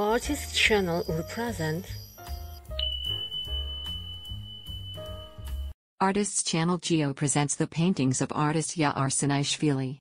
Artist Channel represent Artists Channel Geo presents the paintings of artist Yaar Sinaishvili.